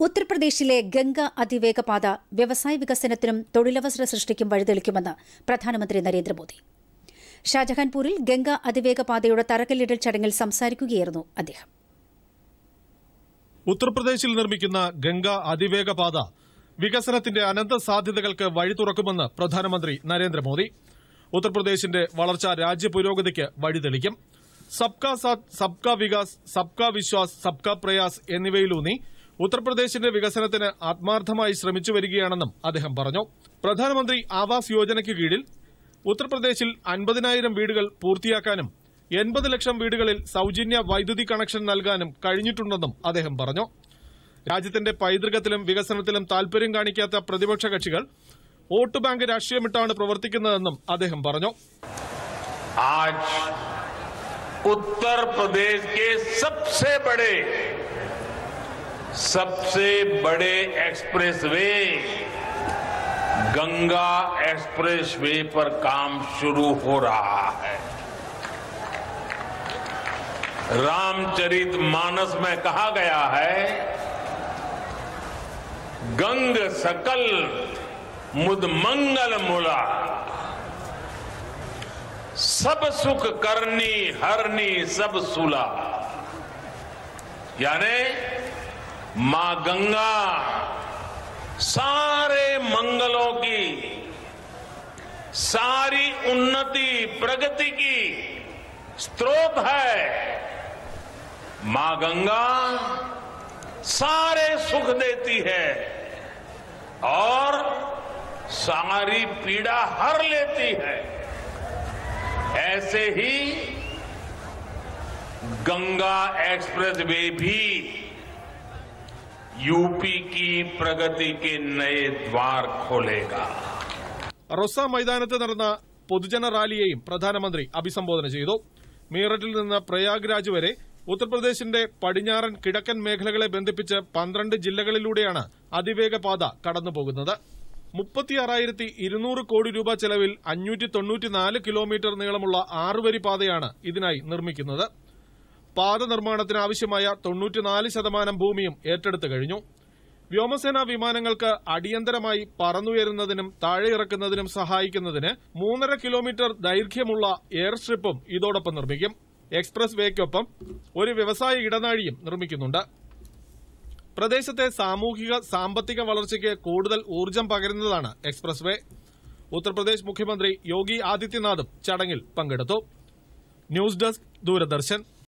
ഉത്തർപ്രദേശിലെ ഗംഗ അതിവേഗപാത വ്യവസായ വികസനത്തിനും തൊഴിലവസര സൃഷ്ടിക്കും വഴിതെളിക്കുമെന്ന് പ്രധാനമന്ത്രി നരേന്ദ്രമോദി. ഷാജഹാൻപൂരിൽ ഗംഗ അതിവേഗപാതയുടെ തറക്കല്ലിടൽ ചടങ്ങിൽ സംസാരിക്കുകയായിരുന്നു അദ്ദേഹം. ഉത്തർപ്രദേശിൽ നിർമ്മിക്കുന്ന ഗംഗ അതിവേഗപാത വികസനത്തിന്റെ അനന്ത സാധ്യതകൾക്ക് വഴി തുറക്കുമെന്ന് പ്രധാനമന്ത്രി നരേന്ദ്രമോദി. ഉത്തർപ്രദേശിന്റെ വളർച്ച രാജ്യ പുരോഗതിക്ക് വഴിതെളിക്കും. സബ്കാ സാത്ത് സബ്കാ വികാസ് സബ്കാ വിശ്വാസ് സബ്കാ പ്രയാസ് എന്നിവയിലൂന്നി ഉത്തർപ്രദേശിന്റെ വികസനത്തിന് ആത്മാർത്ഥമായി ശ്രമിച്ചു വരികയാണെന്നും അദ്ദേഹം പറഞ്ഞു പ്രധാനമന്ത്രി ആവാസ് യോജനയ്ക്ക് കീഴിൽ ഉത്തർപ്രദേശിൽ അൻപതിനായിരം വീടുകൾ പൂർത്തിയാക്കാനും എൺപത് ലക്ഷം വീടുകളിൽ സൌജന്യ വൈദ്യുതി കണക്ഷൻ നൽകാനും കഴിഞ്ഞിട്ടുണ്ടെന്നും അദ്ദേഹം പറഞ്ഞു രാജ്യത്തിന്റെ പൈതൃകത്തിലും വികസനത്തിലും താൽപര്യം കാണിക്കാത്ത പ്രതിപക്ഷ കക്ഷികൾ വോട്ട് ബാങ്ക് രാഷ്ട്രീയമിട്ടാണ് പ്രവർത്തിക്കുന്നതെന്നും അദ്ദേഹം പറഞ്ഞു आज उत्तर प्रदेश के सबसे बड़े सबसे बड़े एक्सप्रेसवे, गंगा एक्सप्रेसवे पर काम शुरू हो रहा है। रामचरित मानस में कहा गया है, गंग सकल, मुद मंगल मुला। सब सुख करनी, हरनी सब सुला। यानी माँ गंगा, सारे मंगलों की, सारी उन्नति प्रगति की स्रोत है। माँ गंगा सारे सुख देती है और सारी पीड़ा हर लेती है। ऐसे ही गंगा एक्सप्रेस वे भी यूपी की प्रगति के नए द्वार खोलेगा റൊസ മൈതാനത്ത് നടന്ന പൊതുജന റാലിയെയും പ്രധാനമന്ത്രി അഭിസംബോധന ചെയ്തു മീററ്റിൽ നിന്ന് പ്രയാഗ്രാജ് വരെ ഉത്തർപ്രദേശിന്റെ പടിഞ്ഞാറൻ കിഴക്കൻ മേഖലകളെ ബന്ധിപ്പിച്ച് പന്ത്രണ്ട് ജില്ലകളിലൂടെയാണ് അതിവേഗ പാത കടന്നുപോകുന്നത് മുപ്പത്തിയാറായിരത്തി ഇരുന്നൂറ് കോടി രൂപ ചെലവിൽ അഞ്ഞൂറ്റി തൊണ്ണൂറ്റിനാല് കിലോമീറ്റർ നീളമുള്ള ആറുവരി പാതയാണ് ഇതിനായി നിർമ്മിക്കുന്നത് പാത നിർമ്മാണത്തിന് ആവശ്യമായ തൊണ്ണൂറ്റിനാല് ശതമാനം ഭൂമിയും ഏറ്റെടുത്തു കഴിഞ്ഞു. വ്യോമസേനാ വിമാനങ്ങൾക്ക് അടിയന്തരമായി പറന്നുയരുന്നതിനും താഴെ ഇറക്കുന്നതിനും സഹായിക്കുന്നതിന് മൂന്നര കിലോമീറ്റർ ദൈർഘ്യമുള്ള എയർ സ്ട്രിപ്പും ഇതോടൊപ്പം നിർമ്മിക്കും. എക്സ്പ്രസ് വേക്കൊപ്പം ഒരു വ്യവസായ ഇടനാഴിയും നിർമ്മിക്കുന്നുണ്ട്. പ്രദേശത്തെ സാമൂഹിക സാമ്പത്തിക വളർച്ചയ്ക്ക് കൂടുതൽ ഊർജം പകരുന്നതാണ് എക്സ്പ്രസ് വേ. ഉത്തർപ്രദേശ് മുഖ്യമന്ത്രി യോഗി ആദിത്യനാഥും ചടങ്ങിൽ പങ്കെടുത്തു. News desk Doordarshan.